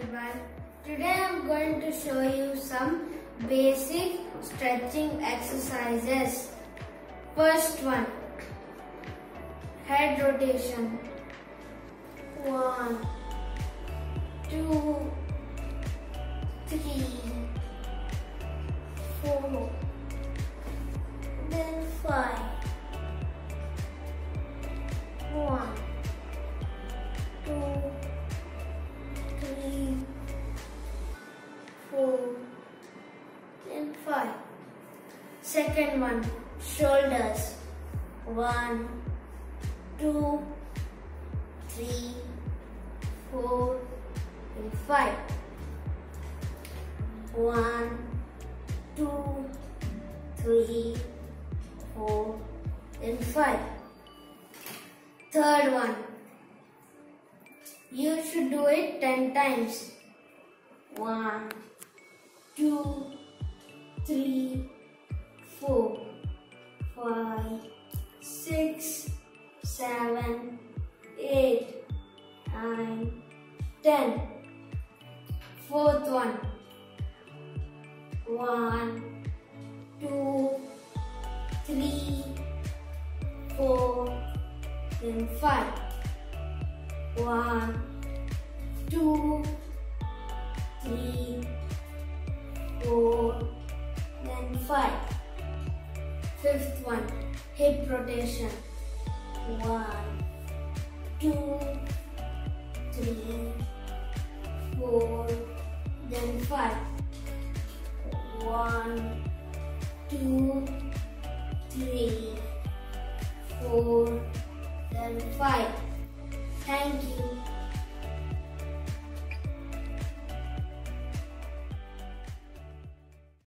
everyone. Today I am going to show you some basic stretching exercises. First one, head rotation. One, two, three, four, then five. Second one, shoulders. One, two, three, four, and five. One, two, three, four, and five. Third one, you should do it 10 times. One, two, three, five, six, seven, eight, nine, ten. Fourth one. One, two, three, four, then five. One, two, three, four, then five. Fifth one, hip rotation. One, two, three, four, then five. One, two, three, four, then five. Thank you.